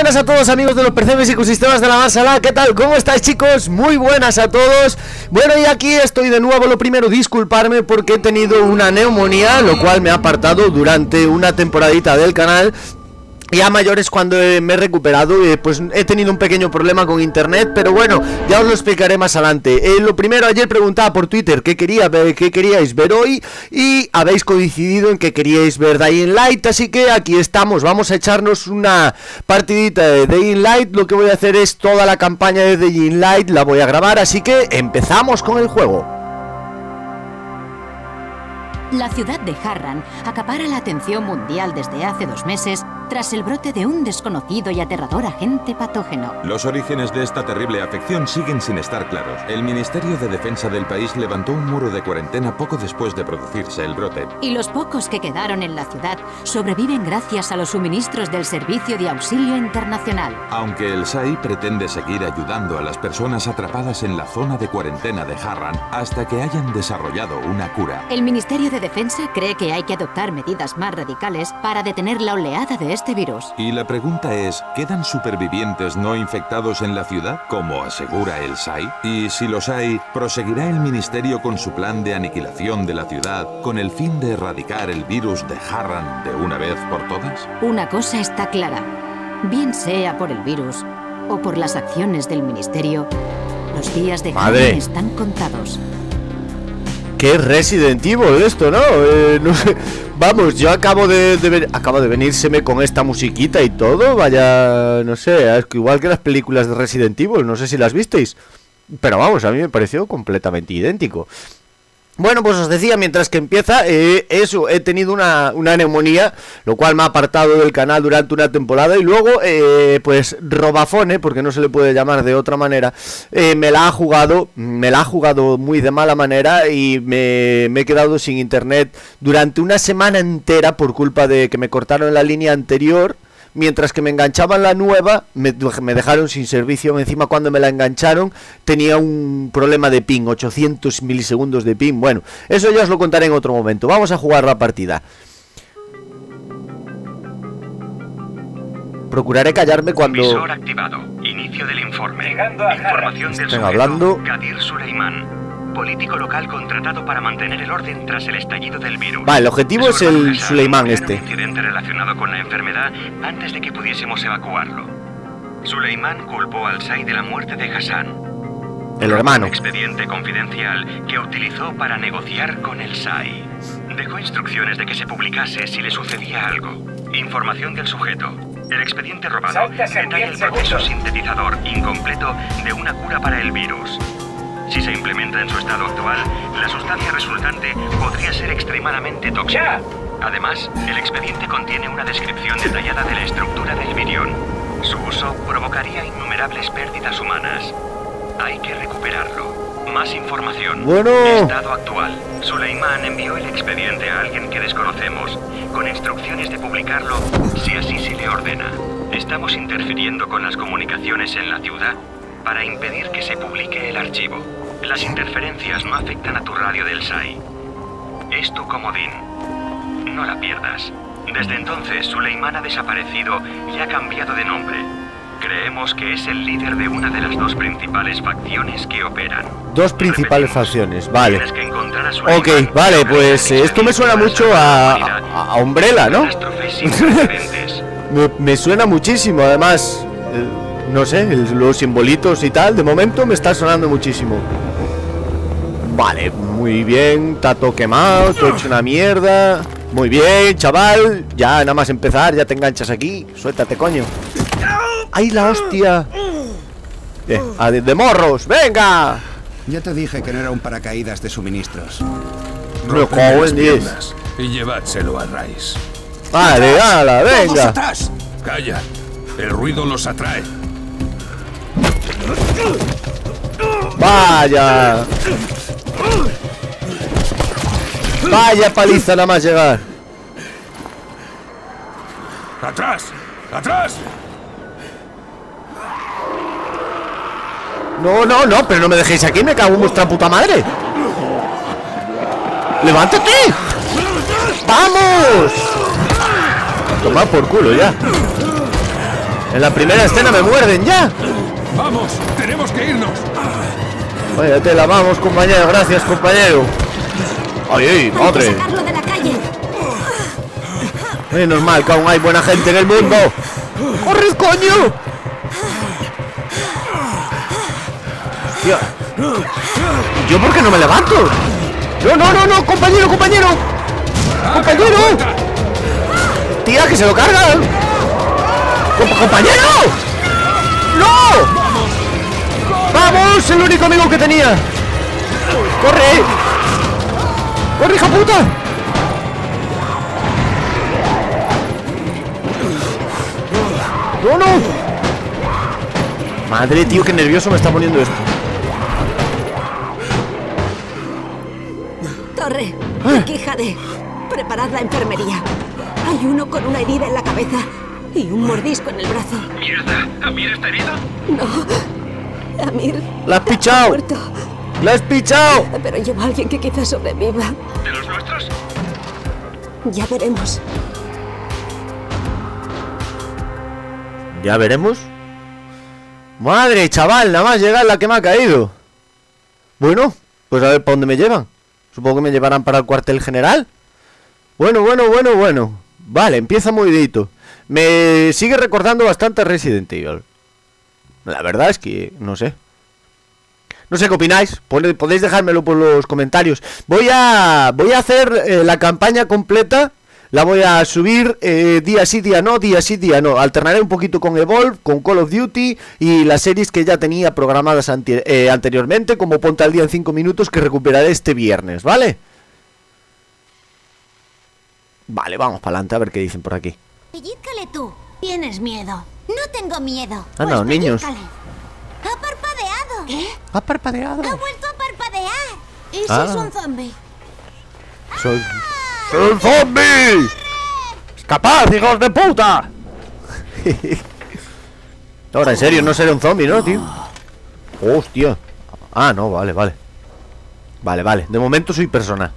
Buenas a todos amigos de los percebes y ecosistemas de la Marsala ¿Qué tal? ¿Cómo estáis chicos? Muy buenas a todos Bueno y aquí estoy de nuevo Lo primero disculparme porque he tenido una neumonía Lo cual me ha apartado durante una temporadita del canal y a mayores cuando me he recuperado eh, pues he tenido un pequeño problema con internet Pero bueno, ya os lo explicaré más adelante. Eh, Lo primero, ayer preguntaba por Twitter qué, quería ver, qué queríais ver hoy Y habéis coincidido en que queríais ver Dying Light Así que aquí estamos, vamos a echarnos una partidita de Dying Light. Lo que voy a hacer es toda la campaña de Dying Light La voy a grabar, así que empezamos con el juego. La ciudad de Harran acapara la atención mundial desde hace dos meses tras el brote de un desconocido y aterrador agente patógeno. Los orígenes de esta terrible afección siguen sin estar claros. El Ministerio de Defensa del país levantó un muro de cuarentena poco después de producirse el brote. Y los pocos que quedaron en la ciudad sobreviven gracias a los suministros del Servicio de Auxilio Internacional. Aunque el SAI pretende seguir ayudando a las personas atrapadas en la zona de cuarentena de Harran hasta que hayan desarrollado una cura. El Ministerio de Defensa cree que hay que adoptar medidas más radicales para detener la oleada de este virus. Y la pregunta es, ¿quedan supervivientes no infectados en la ciudad, como asegura el SAI? Y si los hay, ¿proseguirá el Ministerio con su plan de aniquilación de la ciudad con el fin de erradicar el virus de Harran de una vez por todas? Una cosa está clara. Bien sea por el virus o por las acciones del Ministerio, los días de Harran están contados. Qué Resident Evil esto, ¿no? Eh. Vamos, yo acabo de, de acabo de venírseme con esta musiquita y todo. Vaya, no sé, es igual que las películas de Resident Evil, no sé si las visteis. Pero vamos, a mí me pareció completamente idéntico. Bueno, pues os decía, mientras que empieza, eh, eso, he tenido una, neumonía, lo cual me ha apartado del canal durante una temporada y luego, eh, pues Robafone, porque no se le puede llamar de otra manera, eh, me la ha jugado, me la ha jugado muy de mala manera y me, he quedado sin internet durante una semana entera por culpa de que me cortaron la línea anterior mientras que me enganchaban la nueva, me, dejaron sin servicio. Encima, cuando me la engancharon, tenía un problema de ping, 800 milisegundos de ping. Bueno, eso ya os lo contaré en otro momento. Vamos a jugar la partida. Procuraré callarme cuando. activado. Inicio del informe. Información del hablando político local contratado para mantener el orden tras el estallido del virus. Vale, el objetivo es el Suleiman este. Un incidente relacionado con la enfermedad antes de que pudiésemos evacuarlo. Suleiman culpó al SAI de la muerte de Hassan. El hermano. Un expediente confidencial que utilizó para negociar con el SAI. Dejó instrucciones de que se publicase si le sucedía algo. Información del sujeto. El expediente robado detalla el proceso sintetizador incompleto de una cura para el virus. Si se implementa en su estado actual, la sustancia resultante podría ser extremadamente tóxica. Además, el expediente contiene una descripción detallada de la estructura del virión. Su uso provocaría innumerables pérdidas humanas. Hay que recuperarlo. Más información. Bueno. Estado actual. Suleiman envió el expediente a alguien que desconocemos, con instrucciones de publicarlo si así se le ordena. Estamos interfiriendo con las comunicaciones en la ciudad para impedir que se publique el archivo. Las interferencias no afectan a tu radio del SAI. Es tu comodín. No la pierdas. Desde entonces, Suleiman ha desaparecido y ha cambiado de nombre. Creemos que es el líder de una de las dos principales facciones que operan. Dos principales facciones, vale. ok, vale, pues eh, esto me suena mucho a, a, Umbrella, ¿no? me, me, suena muchísimo, además, eh, no sé, los simbolitos y tal, de momento me está sonando muchísimo. Vale, muy bien, tato quemado, todo hecho una mierda. Muy bien, chaval Ya nada más empezar, ya te enganchas aquí. Suéltate, coño. ¡Ay, la hostia! Eh, de, morros, venga. Ya te dije que no era un paracaídas de suministros. Me cago en 10 Y llevádselo a Rice Vale, ala, venga. Atrás! Calla, el ruido los atrae. Vaya Vaya paliza nada más llegar. ¡Atrás! ¡Atrás! No, no, no, pero no me dejéis aquí, me cago en vuestra puta madre. ¡Levántate! ¡Vamos! Toma por culo ya. En la primera escena me muerden ya. Vamos, tenemos que irnos. Vaya te la vamos, compañero. Gracias, compañero. Ay, ay, madre. sacarlo de la calle. Menos mal que aún hay buena gente en el mundo. ¡Corre, coño! Hostia. ¿Yo por qué no me levanto? No, no, no, no, compañero, compañero. Compañero. Tía, que se lo cargan. Compa- compañero. ¡No! ¡Vamos! El único amigo que tenía. ¡Corre! ¡Corre, hija puta! ¡No, no! Madre, tío, qué nervioso me está poniendo esto. Torre, aquí Jade. Preparad la enfermería. Hay uno con una herida en la cabeza y un mordisco en el brazo. ¡Mierda! ¿Amir está herido? No. Amir. ¡La has está pichado! muerto. ¡La has pichado! Pero lleva a alguien que quizás sobreviva. ¿De los nuestros? Ya veremos. Ya veremos. Madre, chaval, nada más llegar la que me ha caído. Bueno, pues a ver para dónde me llevan. Supongo que me llevarán para el cuartel general. Bueno, bueno, bueno, bueno. Vale, empieza movidito. Me sigue recordando bastante Resident Evil. La verdad es que no sé. No sé qué opináis. Podéis dejármelo por los comentarios. Voy a voy a hacer eh, la campaña completa. La voy a subir eh, día sí, día no, día sí, día no. Alternaré un poquito con Evolve, con Call of Duty y las series que ya tenía programadas eh, anteriormente, como Ponte al Día en 5 minutos, que recuperaré este viernes, ¿vale? Vale, vamos para adelante a ver qué dicen por aquí. Pellizcale tú. Tienes miedo. No tengo miedo. Ah, no, niños. pellízcale. Ha parpadeado. ¿Qué? Ha parpadeado. Ha vuelto a parpadear. ¿Y si Ah. es un zombie? Soy... ¡Soy un zombie! ¡Escapad, hijos de puta! Ahora, en serio, no seré un zombie, ¿no, tío? Hostia. Ah, no, vale, vale. Vale, vale. De momento soy persona.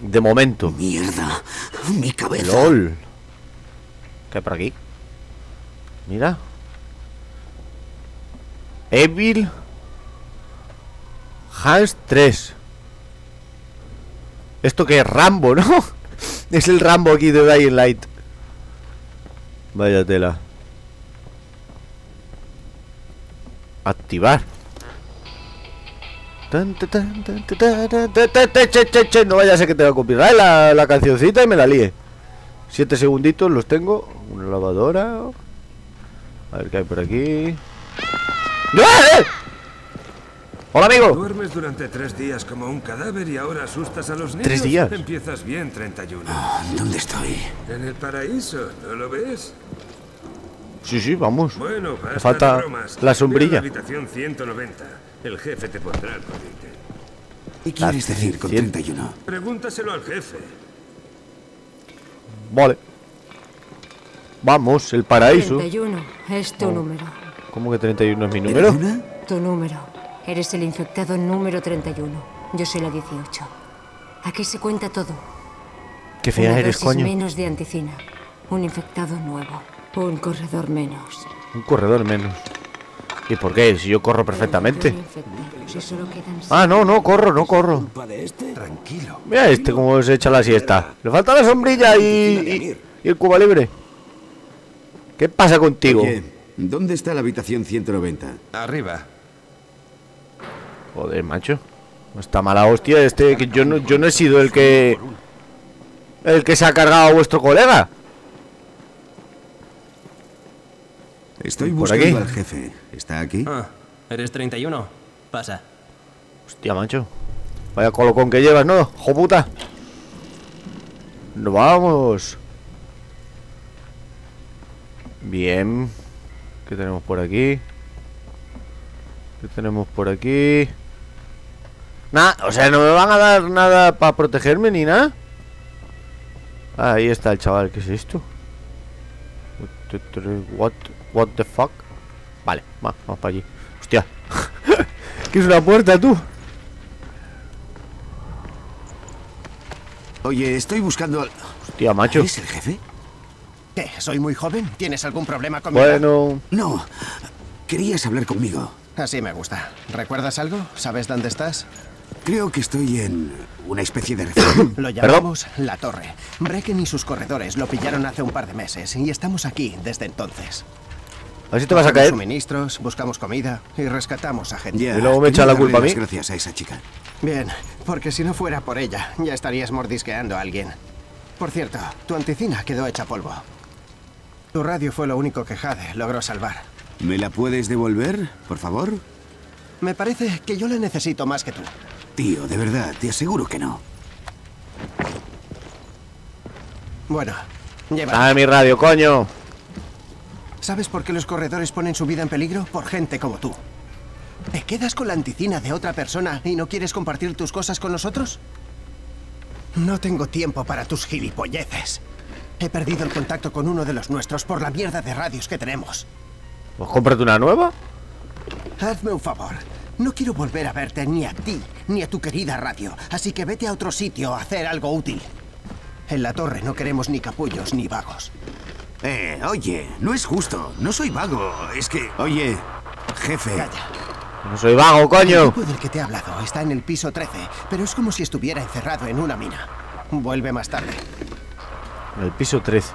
De momento. Mierda, mi cabeza. LOL. ¿Qué hay por aquí? Mira. Evil. Hans 3. Esto que es Rambo, ¿no? es el Rambo aquí de Dying Light. Vaya tela. Activar. No vaya a ser que tenga copyright la, la cancioncita y me la líe. Siete segunditos los tengo. Una lavadora. A ver qué hay por aquí. Hola, amigo. Duermes durante tres días como un cadáver y ahora asustas a los niños. ¿Tres días? Empiezas bien, 31. ¿Dónde estoy? En el paraíso, ¿no lo ves? Sí, sí, vamos. Bueno, basta Me falta bromas. la sombrilla. la habitación 190. El jefe te pondrá al corriente. ¿Qué quieres Ah, decir con cien. 31? Pregúntaselo al jefe. Vale. Vamos, el paraíso. 31 es tu número. ¿Cómo que 31 es mi número? ¿Una? Tu número. Eres el infectado número 31. Yo soy la 18. Aquí se cuenta todo. Qué fea Una eres, dosis coño. menos de anticina. Un infectado nuevo. Un corredor menos. Un corredor menos. ¿Y por qué? Si yo corro perfectamente. Ah, no, no, corro, no corro. Tranquilo. Mira este cómo se echa la siesta. Le falta la sombrilla y, y, y el cuba libre. ¿Qué pasa contigo? ¿Dónde está la habitación 190? Arriba. Joder, macho. No está mala hostia este que yo no, yo no he sido el que el que se ha cargado a vuestro colega. Estoy ¿Por buscando aquí? al jefe. ¿Está aquí? Ah, ¿eres 31? Pasa. Hostia, macho. Vaya colocón que llevas, ¿no? ¡Jo puta! Nos vamos. Bien. ¿Qué tenemos por aquí? ¿Qué tenemos por aquí? Nada, o sea, no me van a dar nada para protegerme ni nada. Ah, ahí está el chaval, ¿qué es esto? What, what the fuck? Vale, va, vamos para allí. Hostia. ¿Qué es una puerta, tú? Oye, estoy buscando al... Hostia, macho. ¿Es el jefe? ¿Soy muy joven? ¿Tienes algún problema conmigo? Bueno... No. Querías hablar conmigo. Así me gusta. ¿Recuerdas algo? ¿Sabes dónde estás? Creo que estoy en una especie de Lo llamamos La Torre. Brecken y sus corredores lo pillaron hace un par de meses y estamos aquí desde entonces. A ver si te vas a caer. suministros, buscamos comida y rescatamos a gente. y luego me echa la culpa a mí. Gracias a esa chica. Bien, porque si no fuera por ella, ya estarías mordisqueando a alguien. Por cierto, tu anticina quedó hecha polvo. Tu radio fue lo único que Jade logró salvar. ¿Me la puedes devolver, por favor? Me parece que yo la necesito más que tú. Tío, de verdad, te aseguro que no. Bueno, lleva. Ah, mi radio, coño. ¿Sabes por qué los corredores ponen su vida en peligro? Por gente como tú. ¿Te quedas con la anticina de otra persona y no quieres compartir tus cosas con nosotros? No tengo tiempo para tus gilipolleces. He perdido el contacto con uno de los nuestros por la mierda de radios que tenemos. ¿Pues cómprate una nueva? Hazme un favor. No quiero volver a verte ni a ti, ni a tu querida radio. Así que vete a otro sitio a hacer algo útil. En la torre no queremos ni capullos ni vagos. Eh, oye, no es justo. No soy vago. Es que... Oye, jefe... Calla. No soy vago, coño. El tipo del que te he hablado está en el piso 13, pero es como si estuviera encerrado en una mina. Vuelve más tarde. El piso 13.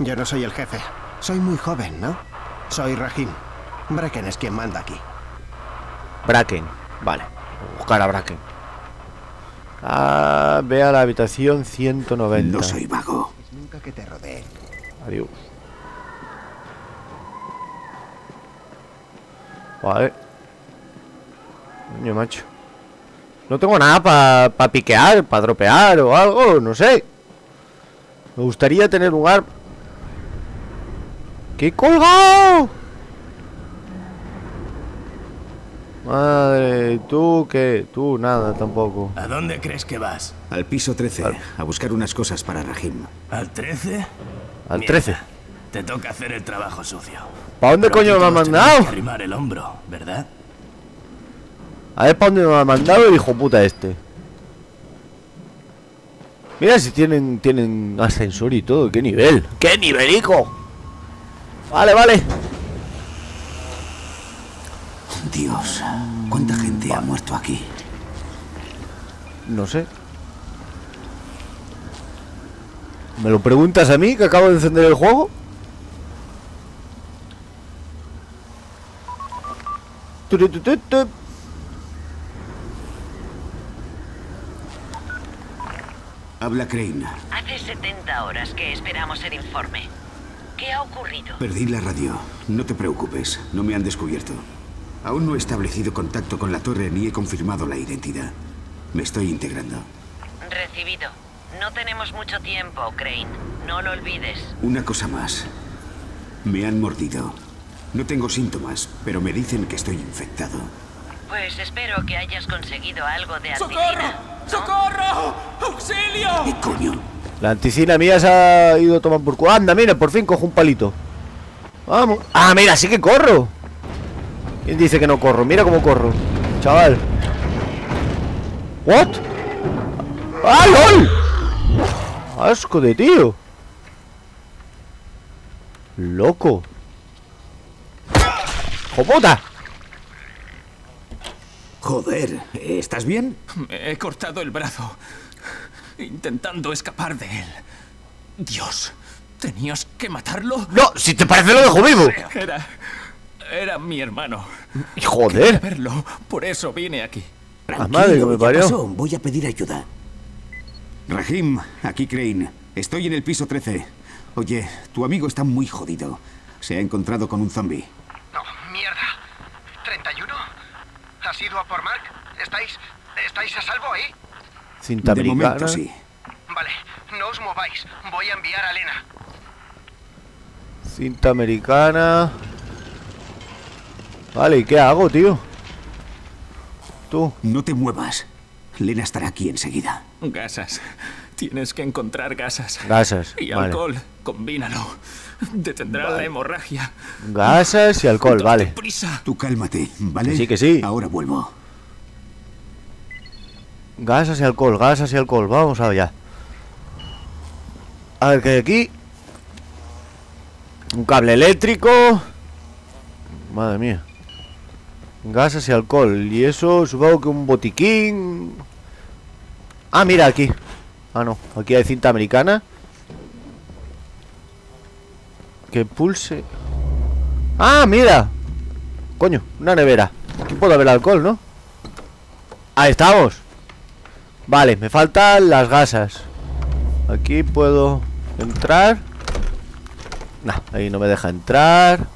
Yo no soy el jefe. Soy muy joven, ¿no? Soy Rahim. Bracken es quien manda aquí. Bracken. Vale. Buscar a Bracken. Ah, ve a la habitación 190. No soy vago. Nunca que te rodee. Adiós. Vale. Coño, macho. No tengo nada para pa piquear, para dropear o algo, no sé. Me gustaría tener lugar. ¡Qué colgado! Madre, ¿tú qué? Tú nada tampoco. ¿A dónde crees que vas? Al piso 13, a buscar unas cosas para Rahim. ¿Al 13? Al 13. Te toca hacer el trabajo sucio. ¿Para dónde Pero coño me ha mandado? que arrimar el hombro, ¿verdad? A ver para dónde me ha mandado el hijo puta este. Mira si tienen tienen ascensor y todo, qué nivel. ¡Qué nivelico! Vale, vale. Dios, ¿cuánta gente ha muerto aquí? No sé. ¿Me lo preguntas a mí que acabo de encender el juego tu, tu, tu. Habla Crane. Hace 70 horas que esperamos el informe. ¿Qué ha ocurrido? Perdí la radio. No te preocupes, no me han descubierto. Aún no he establecido contacto con la torre ni he confirmado la identidad. Me estoy integrando. Recibido. No tenemos mucho tiempo, Crane. No lo olvides. Una cosa más. Me han mordido. No tengo síntomas, pero me dicen que estoy infectado. Pues espero que hayas conseguido algo de ¡Socorro! anticina. ¡Socorro! ¡Auxilio! ¿Qué coño? La anticina mía se ha ido a tomar por culo. Anda, mira, por fin cojo un palito. Vamos. Ah, mira, sí que corro. ¿Quién dice que no corro? Mira cómo corro. Chaval. ¿What? ¡Ah, lol! Asco de tío. Loco. ¡Jopota! Joder, ¿estás bien? Me he cortado el brazo. Intentando escapar de él. Dios, ¿tenías que matarlo? No, si te parece lo dejo vivo. Era. Era mi hermano. Joder. Quería verlo, por eso vine aquí. La madre que me ¿qué parió. pasó? Voy a pedir ayuda. Rahim, aquí Crane. Estoy en el piso 13. Oye, tu amigo está muy jodido. Se ha encontrado con un zombie. No, mierda. ¿31? ¿Has ido a por Mark? ¿Estáis. ¿Estáis a salvo ahí? Cinta De americana. momento sí. Vale, no os mováis. Voy a enviar a Lena. Cinta americana. Vale, ¿y qué hago, tío? Tú. No te muevas. Lena estará aquí enseguida. Gasas. Tienes que encontrar gasas. Gasas, Y vale. alcohol. Combínalo. Detendrá la hemorragia. Gasas y alcohol, vale. Prisa. Tú cálmate, ¿vale? Que sí, que sí. Ahora vuelvo. Gasas y alcohol, gasas y alcohol. Vamos allá. A ver, ¿qué hay aquí? Un cable eléctrico. Madre mía. Gases y alcohol. Y eso, supongo que un botiquín. Ah, mira aquí. Ah, no. Aquí hay cinta americana. Que pulse. Ah, mira. Coño, una nevera. Aquí puede haber alcohol, ¿no? Ahí estamos. Vale, me faltan las gasas. Aquí puedo entrar. Nah, ahí no me deja entrar.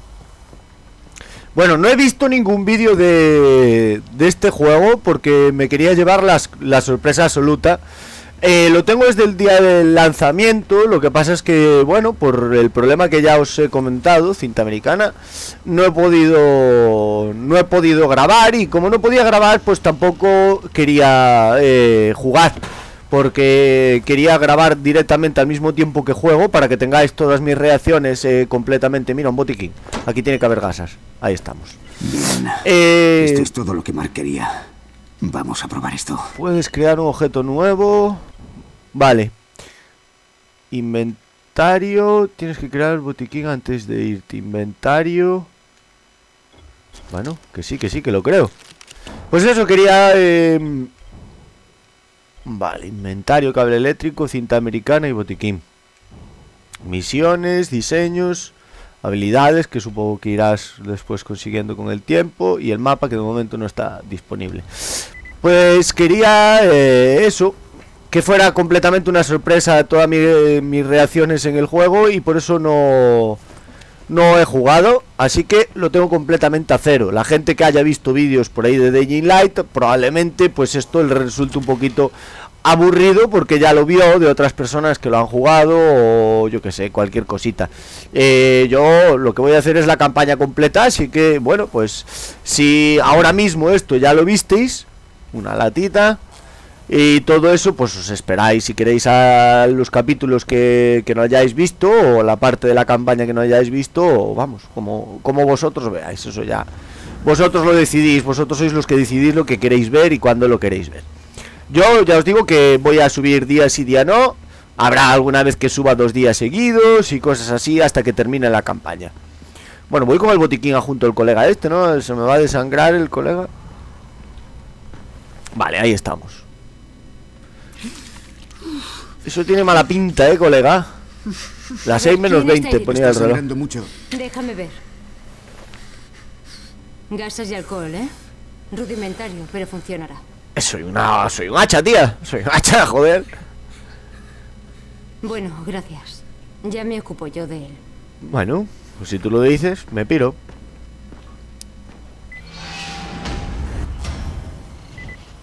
Bueno, no he visto ningún vídeo de, de este juego porque me quería llevar las, la sorpresa absoluta. Eh, lo tengo desde el día del lanzamiento, lo que pasa es que, bueno, por el problema que ya os he comentado, cinta americana, no he podido no he podido grabar y como no podía grabar, pues tampoco quería eh, jugar porque quería grabar directamente al mismo tiempo que juego para que tengáis todas mis reacciones eh, completamente. Mira, un botiquín. Aquí tiene que haber gasas. Ahí estamos. Bien. Eh, Esto es todo lo que Mark quería. Vamos a probar esto. Puedes crear un objeto nuevo. Vale. Inventario. Tienes que crear el botiquín antes de irte. Inventario. Bueno, que sí, que sí, que lo creo. Pues eso, quería... Eh... Vale, inventario, cable eléctrico, cinta americana y botiquín. Misiones, diseños, habilidades que supongo que irás después consiguiendo con el tiempo y el mapa que de momento no está disponible. Pues quería eh, eso, que fuera completamente una sorpresa todas mi, mis reacciones en el juego y por eso no, no he jugado, así que lo tengo completamente a cero. La gente que haya visto vídeos por ahí de Dying Light, probablemente pues esto le resulte un poquito aburrido porque ya lo vio de otras personas que lo han jugado o yo que sé, cualquier cosita. Eh, yo lo que voy a hacer es la campaña completa, así que bueno, pues si ahora mismo esto ya lo visteis, una latita y todo eso, pues os esperáis si queréis a los capítulos que, que no hayáis visto o la parte de la campaña que no hayáis visto, o vamos, como, como vosotros veáis, eso ya. Vosotros lo decidís, vosotros sois los que decidís lo que queréis ver y cuándo lo queréis ver. Yo ya os digo que voy a subir días y día no. Habrá alguna vez que suba dos días seguidos y cosas así hasta que termine la campaña. Bueno, voy con el botiquín junto al colega este, ¿no? Se me va a desangrar el colega. Vale, ahí estamos. Eso tiene mala pinta, ¿eh, colega? Las 6 menos 20 ponía el reloj. mucho. Déjame ver. Gases y alcohol, ¿eh? Rudimentario, pero funcionará. Soy una... soy un hacha, tía. Soy un hacha, joder. Bueno, gracias. Ya me ocupo yo de él. Bueno, pues si tú lo dices, me piro.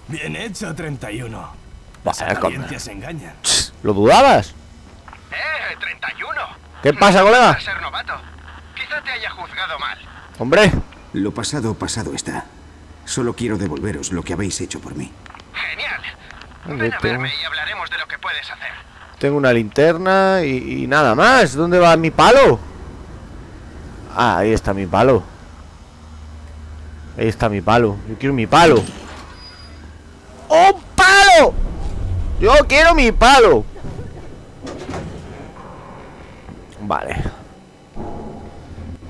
Bien hecho, 31. Las apariencias engañan. ¿Lo dudabas? ¡Eh, 31! ¿Qué pasa, colega? ser novato. Quizá te haya juzgado mal. Hombre. Lo pasado, pasado está. Solo quiero devolveros lo que habéis hecho por mí. Genial. ¿Dónde Ven a tengo? verme y hablaremos de lo que puedes hacer. Tengo una linterna y, y nada más. ¿Dónde va mi palo? Ah, ahí está mi palo. Ahí está mi palo. Yo quiero mi palo. ¡Un palo! Yo quiero mi palo. Vale.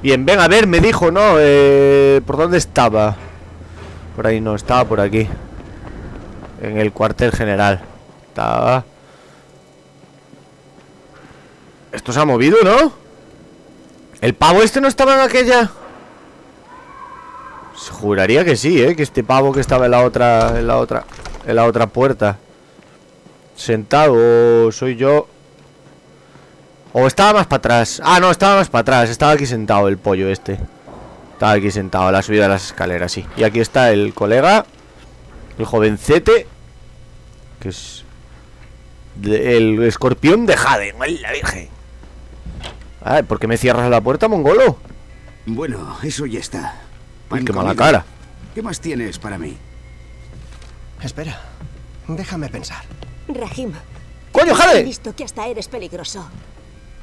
Bien, ven a ver, me dijo, ¿no? Eh, ¿Por dónde estaba? Por ahí no, estaba por aquí. En el cuartel general. Estaba... Esto se ha movido, ¿no? ¿El pavo este no estaba en aquella? Se juraría que sí, ¿eh? Que este pavo que estaba en la otra... En la otra... En la otra puerta. Sentado. ¿O soy yo? O estaba más para atrás. Ah, no, estaba más para atrás. Estaba aquí sentado el pollo este. Estaba aquí sentado a la subida de las escaleras, sí. Y aquí está el colega. El jovencete. Que es... de- el escorpión de Jade. ¡Ay, la virgen! Ay, ¿por qué me cierras la puerta, mongolo? Bueno, eso ya está. Pan qué mala cara. ¿Qué más tienes para mí? Espera, déjame pensar. Rahim. ¡Coño, Jade! He visto que hasta eres peligroso.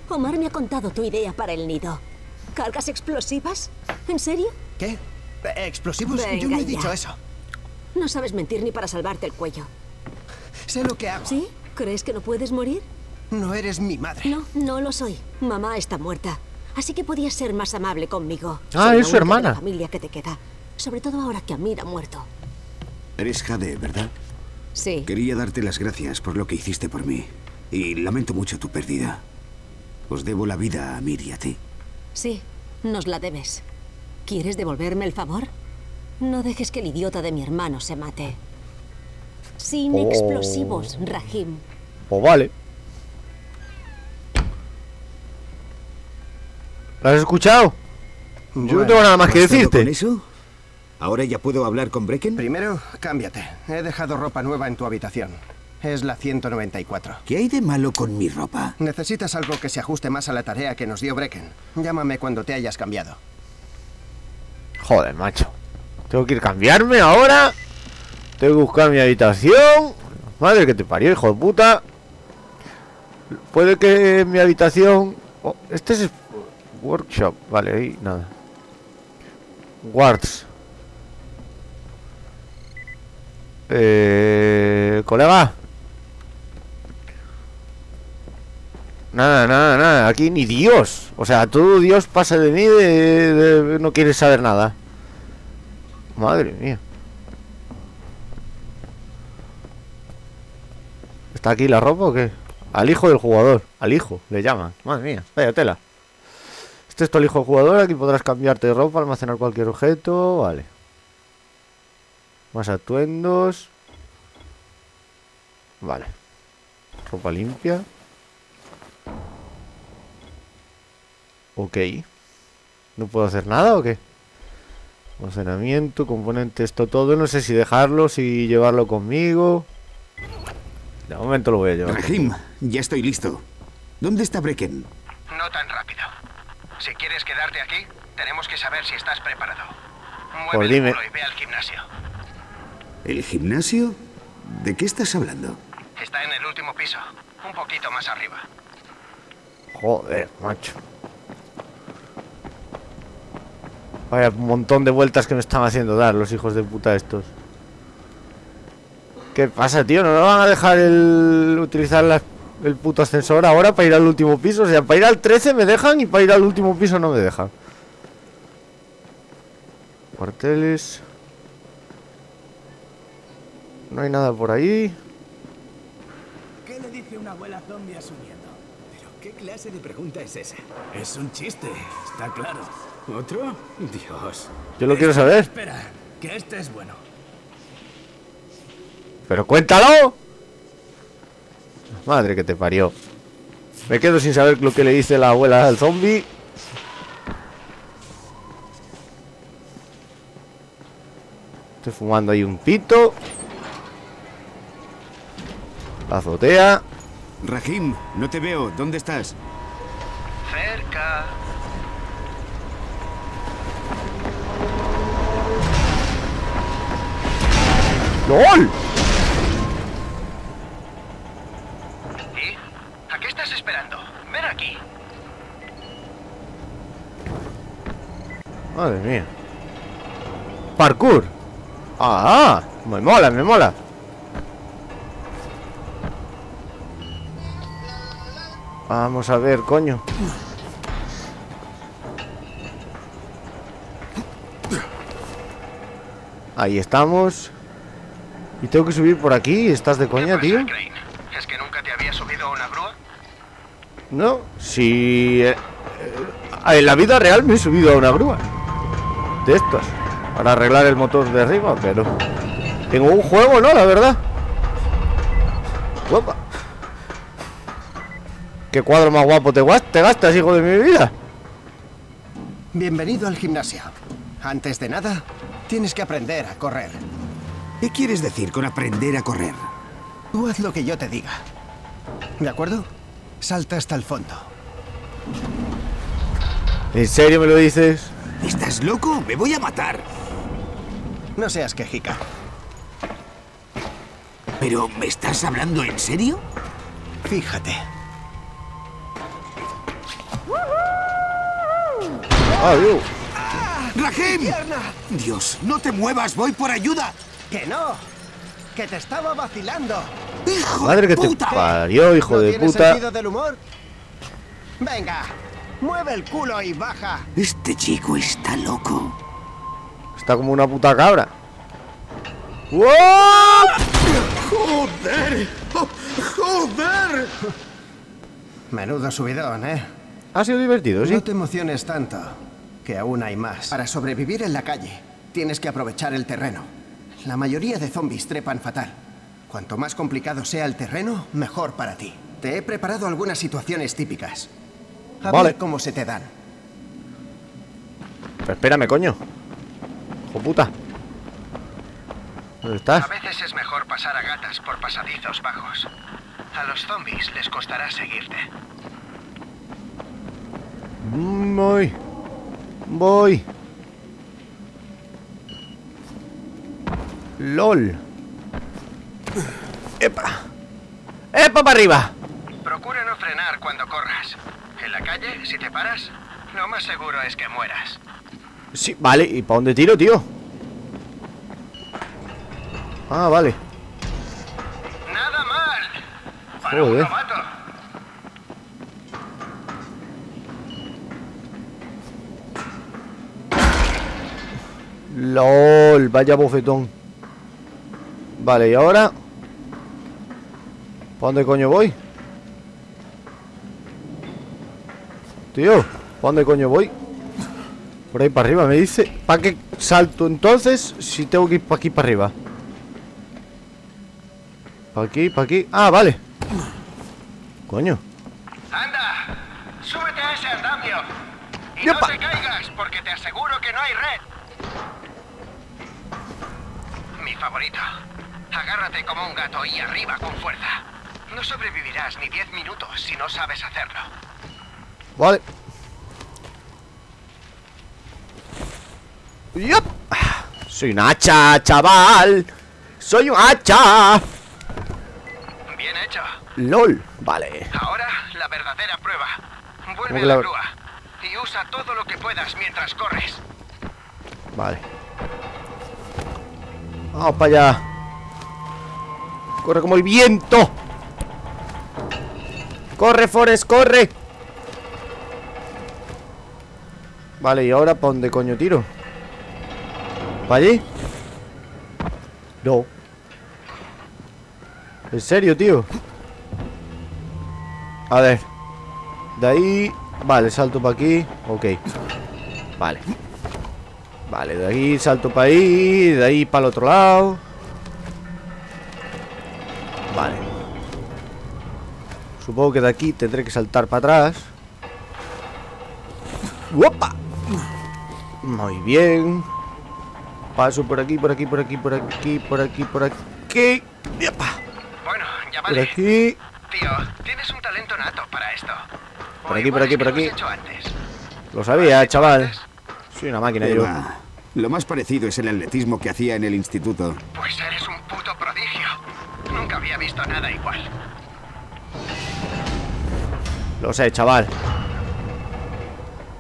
Omar me ha contado tu idea para el nido. ¿Cargas explosivas? ¿En serio? ¿Qué? ¿Explosivos? Yo no he ya. dicho eso. No sabes mentir ni para salvarte el cuello. Sé lo que hago. ¿Sí? ¿Crees que no puedes morir? No eres mi madre. No, no lo soy. Mamá está muerta. Así que podías ser más amable conmigo. Ah, Soy es su de hermana. la familia que te queda. Sobre todo ahora que Amir ha muerto. Eres Jade, ¿verdad? Sí. Quería darte las gracias por lo que hiciste por mí. Y lamento mucho tu pérdida. Os debo la vida a Amir y a ti. Sí, nos la debes. ¿Quieres devolverme el favor? No dejes que el idiota de mi hermano se mate. Sin Oh. explosivos, Rahim. Pues vale. ¿Lo has escuchado? Yo no tengo nada más que ¿Bastado decirte. con eso? ¿Ahora ya puedo hablar con Brecken? Primero, cámbiate. He dejado ropa nueva en tu habitación. Es la 194. ¿Qué hay de malo con mi ropa? Necesitas algo que se ajuste más a la tarea que nos dio Brecken. Llámame cuando te hayas cambiado. Joder, macho. Tengo que ir a cambiarme ahora. Tengo que buscar mi habitación. Madre que te parió, hijo de puta. Puede que mi habitación... oh, este es... Workshop. Vale, ahí nada. Wards. Eh... Colega. Nada, nada, nada. Aquí ni Dios. O sea, todo Dios pasa de mí de, no quieres saber nada. Madre mía. ¿Está aquí la ropa o qué? Al hijo del jugador. Al hijo, le llaman. Madre mía, vaya tela. Este es tu hijo del jugador. Aquí podrás cambiarte de ropa, almacenar cualquier objeto. Vale. Más atuendos. Vale. Ropa limpia. Ok. ¿No puedo hacer nada o qué? Almacenamiento, componente, esto todo. No sé si dejarlo, si llevarlo conmigo. De momento lo voy a llevar. Rahim, ya estoy listo. ¿Dónde está Brecken? No tan rápido. Si quieres quedarte aquí, tenemos que saber si estás preparado. Mueve Pues el dime. y ve al gimnasio. ¿El gimnasio? ¿De qué estás hablando? Está en el último piso, un poquito más arriba. Joder, macho. Vaya montón de vueltas que me están haciendo dar los hijos de puta estos. ¿Qué pasa, tío? ¿No me van a dejar el utilizar el puto ascensor ahora para ir al último piso? O sea, para ir al 13 me dejan y para ir al último piso no me dejan. Cuarteles. No hay nada por ahí. ¿Qué le dice una abuela zombie a su nieto? ¿Pero qué clase de pregunta es esa? Es un chiste, está claro. ¿Otro? Dios. Yo lo quiero saber. Espera, que este es bueno. Pero cuéntalo. Madre que te parió. Me quedo sin saber lo que le dice la abuela al zombie. Estoy fumando ahí un pito. La azotea. Rahim, no te veo. ¿Dónde estás? Cerca. ¡LOL! ¿Y? ¿A qué estás esperando? Ven aquí. Madre mía. Parkour. Ah, me mola, me mola. Vamos a ver, coño. Ahí estamos. Y tengo que subir por aquí. ¿Estás de coña, tío? ¿Es que nunca te había subido a una grúa? No, si... eh, eh, en la vida real me he subido a una grúa. De estas. Para arreglar el motor de arriba, pero... Tengo un juego, ¿no? La verdad. Guapa. ¿Qué cuadro más guapo te gastas, hijo de mi vida? Bienvenido al gimnasio. Antes de nada, tienes que aprender a correr. ¿Qué quieres decir con aprender a correr? Tú haz lo que yo te diga. ¿De acuerdo? Salta hasta el fondo. ¿En serio me lo dices? ¿Estás loco? ¡Me voy a matar! No seas quejica. ¿Pero me estás hablando en serio? Fíjate. Adiós. ¡Rahim! Dios, no te muevas, voy por ayuda. ¡Que no! ¡Que te estaba vacilando! ¡Hijo Madre de que te puta! parió, hijo ¿No de tienes puta. sentido del humor? Venga, Mueve el culo y baja. Este chico está loco. Está como una puta cabra. ¡Wow! ¡Joder! ¡Joder! Menudo subidón, ¿eh? Ha sido divertido, sí. No te emociones tanto, que aún hay más. Para sobrevivir en la calle, tienes que aprovechar el terreno. La mayoría de zombies trepan fatal. Cuanto más complicado sea el terreno, mejor para ti. Te he preparado algunas situaciones típicas. A Vale. ver cómo se te dan. Pero espérame, coño. Hijo puta. ¿Dónde estás? A veces es mejor pasar a gatas por pasadizos bajos. A los zombies les costará seguirte. Voy. Voy. LOL. ¡Epa! ¡Epa para arriba! Procura no frenar cuando corras. En la calle, si te paras, lo más seguro es que mueras. Sí, vale. ¿Y para dónde tiro, tío? Ah, vale. ¡Nada mal! Para Joder. LOL, vaya bofetón. Vale, ¿y ahora? ¿Para dónde coño voy? Tío, ¿para dónde coño voy? Por ahí para arriba, me dice ¿Para qué salto entonces si tengo que ir para aquí para arriba? ¿Para aquí, para aquí? Ah, vale Coño ¡Anda! ¡Súbete a ese andamio! Y no te caigas, porque te aseguro que no hay red. Mi favorito. Agárrate como un gato y arriba con fuerza. No sobrevivirás ni 10 minutos si no sabes hacerlo. Vale Yup. Soy un hacha, chaval Soy un hacha Bien hecho. LOL Vale Ahora la verdadera prueba. Vuelve ¿Cómo a la- grúa y usa todo lo que puedas mientras corres. Vale Vamos para allá Corre como el viento. Corre, Forest, corre. Vale, ¿y ahora para dónde coño tiro? ¿Para allí? No. ¿En serio, tío? A ver. De ahí Vale, salto para aquí. Ok. Vale. Vale, de ahí salto para ahí De ahí para el otro lado Vale Supongo que de aquí tendré que saltar para atrás ¡Opa! Muy bien Paso por aquí, por aquí, por aquí, por aquí, por aquí, por aquí ¡Opa! Bueno, ya Por vale. aquí Tío, tienes un talento nato para esto. Por aquí, por aquí, por aquí. Lo sabía, chaval Soy una máquina yo Lo más parecido es el atletismo que hacía en el instituto. Pues eres visto nada igual. Lo sé, chaval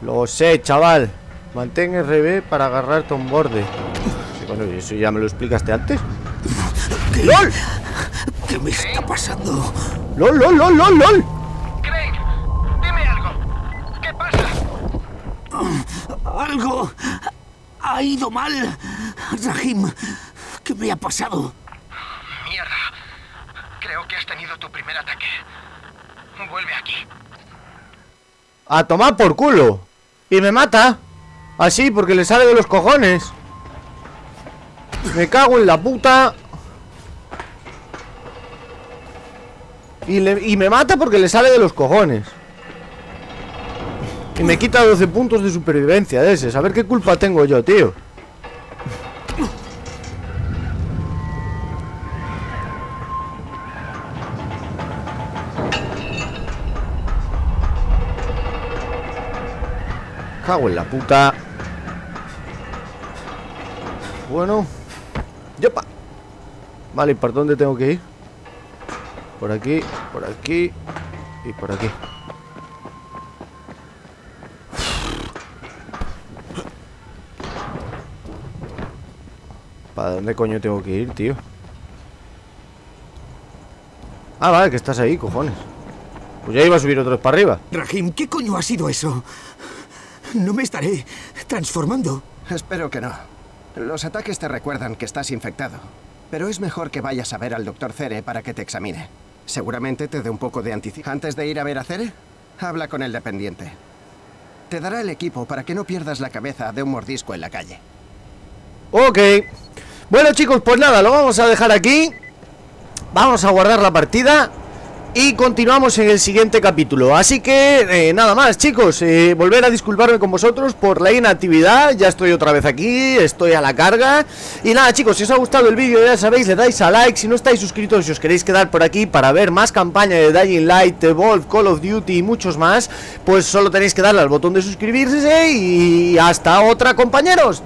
Lo sé, chaval Mantén RB para agarrarte a un borde Sí, bueno, ¿y eso ya me lo explicaste antes ¡LOL! ¿Qué me está pasando? ¡LOL, lol, lol, lol, lol! Crane, dime algo. ¿Qué pasa? Algo ha ido mal. Rahim, ¿qué me ha pasado? Que has tenido tu primer ataque. Vuelve aquí. A tomar por culo. Y me mata. Así, porque le sale de los cojones. Me cago en la puta. Y, y me mata porque le sale de los cojones. Y me quita 12 puntos de supervivencia de ese. A ver qué culpa tengo yo, tío Cago en la puta Bueno Yopa Vale, ¿y por dónde tengo que ir? Por aquí, por aquí Y por aquí ¿Para dónde coño tengo que ir, tío? Ah, vale, que estás ahí, cojones Pues ya iba a subir otros para arriba. Rahim, ¿qué coño ha sido eso? No me estaré transformando. Espero que no. Los ataques te recuerdan que estás infectado. Pero es mejor que vayas a ver al doctor Cere para que te examine. Seguramente te dé un poco de anticipación. Antes de ir a ver a Cere, habla con el dependiente. Te dará el equipo para que no pierdas la cabeza de un mordisco en la calle. Ok. Bueno chicos, pues nada, lo vamos a dejar aquí. Vamos a guardar la partida. Y continuamos en el siguiente capítulo. Así que eh, nada más chicos eh, Volver a disculparme con vosotros por la inactividad. Ya estoy otra vez aquí Estoy a la carga. Y nada chicos, si os ha gustado el vídeo ya sabéis Le dais a like, si no estáis suscritos Si os queréis quedar por aquí para ver más campaña de Dying Light, Evolve, Call of Duty Y muchos más Pues solo tenéis que darle al botón de suscribirse Y hasta otra compañeros